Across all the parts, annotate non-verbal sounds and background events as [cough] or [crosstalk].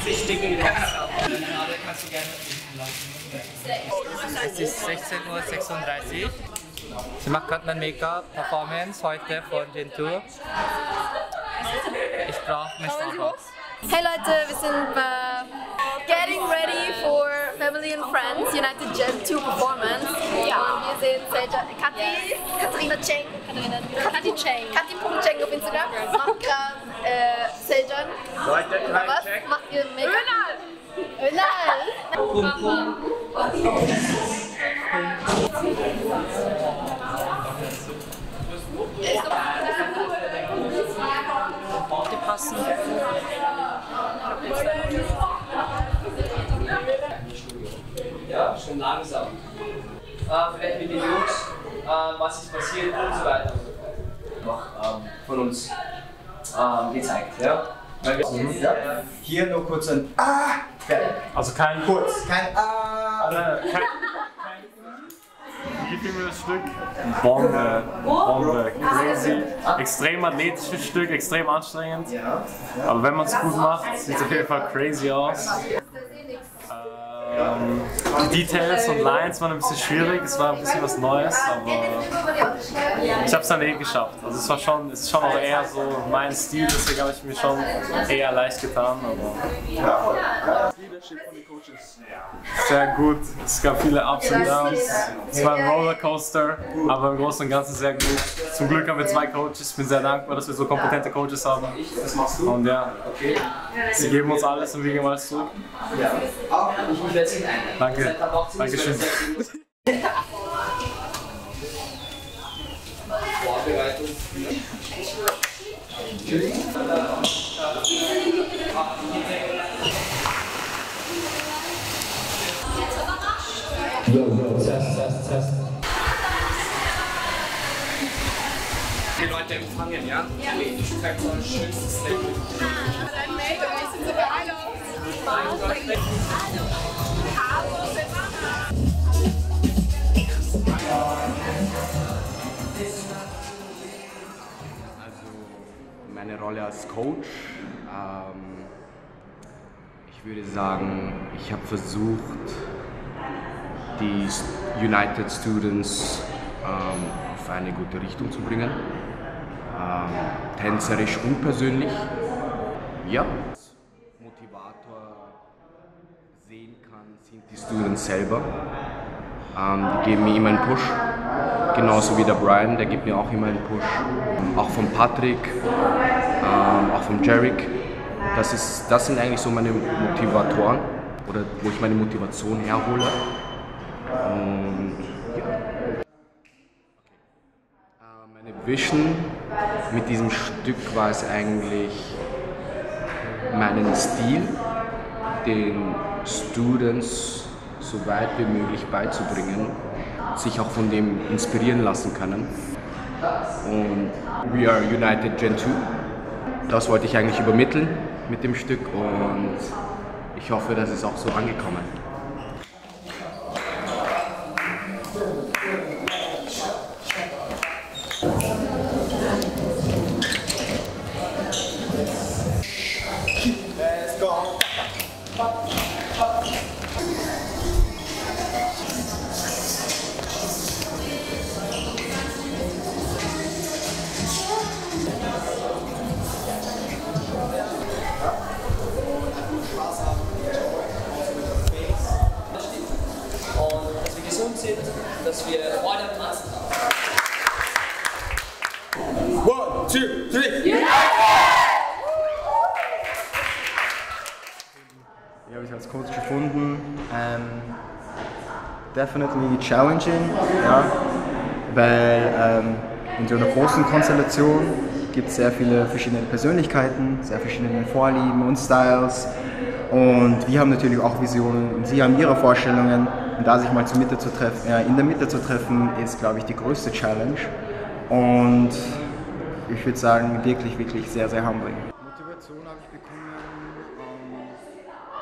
80 Stück kannst du gerne Es ist 16.36 Uhr. Sie macht gerade eine Make-up-Performance heute von Gen 2. Ich brauche mehr Starbucks. Hey Leute, wir sind bei Getting Ready for Family and Friends United Gen 2 Performance. Ja. Und wir sehen Selja, Kathi, Katharina Cheng, Kathi Cheng, Kathi.Cheng auf Instagram. Macht gerade äh, Seljan. Leute, Die passen. Ja, schon langsam. Äh, vielleicht mit den Jungs, äh, was ist passiert und so weiter. Noch ähm, von uns ähm, gezeigt. Ja? Weil wir Mhm, ja. Hier nur kurz ein Ah! Fertig. Also kein Kurz, kein Ah! Äh, kein, wie viel mir das Stück? Bombe, Bombe, crazy. Extrem athletisches Stück, extrem anstrengend. Ja. Aber wenn man es gut macht, sieht es auf jeden Fall crazy aus. Ähm, die Details und Lines waren ein bisschen schwierig, es war ein bisschen was Neues, aber ich habe es dann eh geschafft. Also es war schon, es ist schon auch eher so mein Stil, deswegen habe ich mir schon eher leicht getan. Aber sehr gut, es gab viele Ups und Downs. Es war ein Rollercoaster, aber im Großen und Ganzen sehr gut. Zum Glück haben wir zwei Coaches, ich bin sehr dankbar, dass wir so kompetente Coaches haben. Was machst du? Und ja, sie geben uns alles und wir geben alles zurück. Ja. Auch ich, Yo, yo, test, test, test. Die Leute empfangen, ja? Ja. Ich zeig so ein schönstes Statement. Also meine Rolle als Coach. Ähm, ich würde sagen, ich habe versucht, die United Students ähm, auf eine gute Richtung zu bringen. Ähm, tänzerisch und persönlich. Ja. Motivator sehen kann, sind die Students selber. Ähm, die geben mir immer einen Push. Genauso wie der Brian, der gibt mir auch immer einen Push. Ähm, Auch von Patrick, ähm, auch von Jarek. Das, ist, das sind eigentlich so meine Motivatoren oder wo ich meine Motivation herhole. Und ja. Meine Vision mit diesem Stück war es eigentlich, meinen Stil den Students so weit wie möglich beizubringen, sich auch von dem inspirieren lassen können. Und We Are United Gen 2, das wollte ich eigentlich übermitteln mit dem Stück und ich hoffe, das ist auch so angekommen. Wie habe ich als Coach gefunden? Ähm, definitely challenging, ja, weil ähm, in so einer großen Konstellation gibt es sehr viele verschiedene Persönlichkeiten, sehr verschiedene Vorlieben und Styles und wir haben natürlich auch Visionen und sie haben ihre Vorstellungen und da sich mal zur Mitte zu treffen, äh, in der Mitte zu treffen, ist glaube ich die größte Challenge und ich würde sagen wirklich, wirklich sehr, sehr humbling.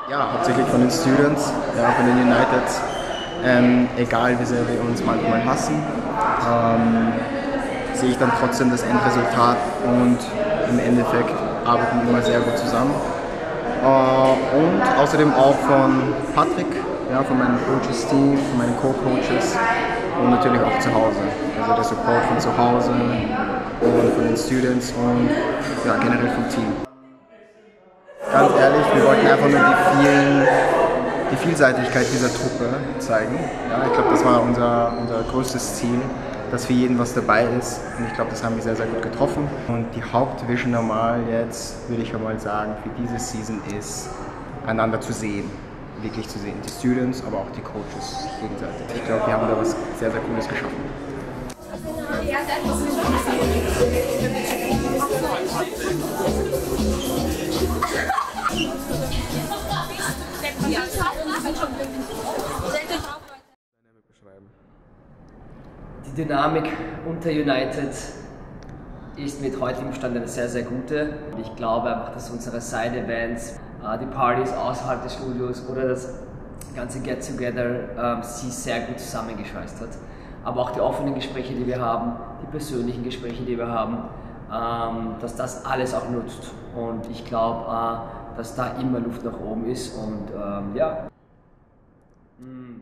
Ja, hauptsächlich von den Students, ja, von den Uniteds. Ähm, egal wie sehr wir uns manchmal hassen, ähm, sehe ich dann trotzdem das Endresultat und im Endeffekt arbeiten wir immer sehr gut zusammen. Äh, und außerdem auch von Patrick, ja, von meinem Coaches-Team, von meinen Co-Coaches und natürlich auch zu Hause. Also der Support von zu Hause und von den Students und ja, generell vom Team. Ganz ehrlich, wir wollten einfach nur die, vielen, die Vielseitigkeit dieser Truppe zeigen. Ja, ich glaube, das war unser, unser größtes Ziel, dass für jeden was dabei ist. Und ich glaube, das haben wir sehr, sehr gut getroffen. Und die Hauptvision normal jetzt, würde ich mal sagen, für diese Season ist, einander zu sehen. Wirklich zu sehen. Die Students, aber auch die Coaches gegenseitig. Ich glaube, wir haben da was sehr, sehr Cooles geschaffen. [laughs] Die Dynamik unter United ist mit heutigem Stand eine sehr, sehr gute. Ich glaube einfach, dass unsere Side-Events, äh, die Partys außerhalb des Studios oder das ganze Get-Together ähm, sie sehr gut zusammengeschweißt hat. Aber auch die offenen Gespräche, die wir haben, die persönlichen Gespräche, die wir haben, ähm, dass das alles auch nutzt. Und ich glaube, äh, dass da immer Luft nach oben ist. Und ähm, ja,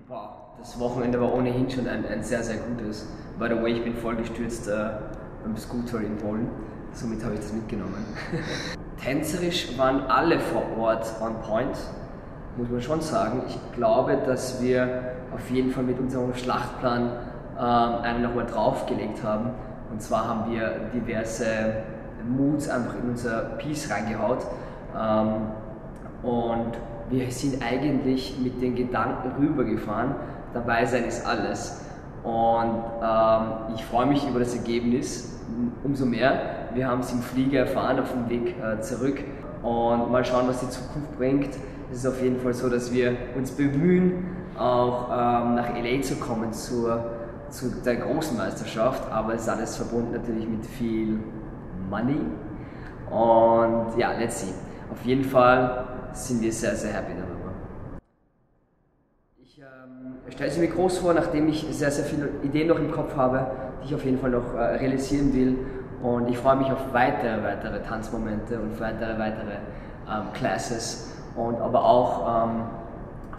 boah, das Wochenende war ohnehin schon ein, ein sehr, sehr gutes. By the way, ich bin voll gestürzt äh, beim Scooter in Polen, somit habe ich das mitgenommen. [laughs] Tänzerisch waren alle vor Ort on point, muss man schon sagen. Ich glaube, dass wir auf jeden Fall mit unserem Schlachtplan ähm, einen nochmal draufgelegt haben. Und zwar haben wir diverse Moods einfach in unser Piece reingehaut. Ähm, und wir sind eigentlich mit den Gedanken rübergefahren, dabei sein ist alles. Und ähm, ich freue mich über das Ergebnis umso mehr. Wir haben es im Flieger erfahren auf dem Weg äh, zurück und mal schauen, was die Zukunft bringt. Es ist auf jeden Fall so, dass wir uns bemühen, auch ähm, nach LA zu kommen zur, zu der großen Meisterschaft, aber es ist alles verbunden natürlich mit viel Money. Und ja, let's see. Auf jeden Fall sind wir sehr, sehr happy darüber. Ich ähm, stelle sie mir groß vor, nachdem ich sehr, sehr viele Ideen noch im Kopf habe, die ich auf jeden Fall noch äh, realisieren will. Und ich freue mich auf weitere, weitere Tanzmomente und weitere, weitere ähm, Classes. Und aber auch ähm,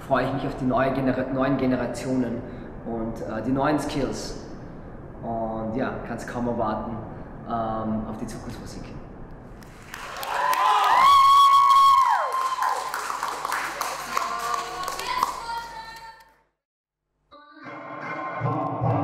freue ich mich auf die neue Genera neuen Generationen und äh, die neuen Skills. Und ja, kann es kaum erwarten ähm, auf die Zukunftsmusik. come, come.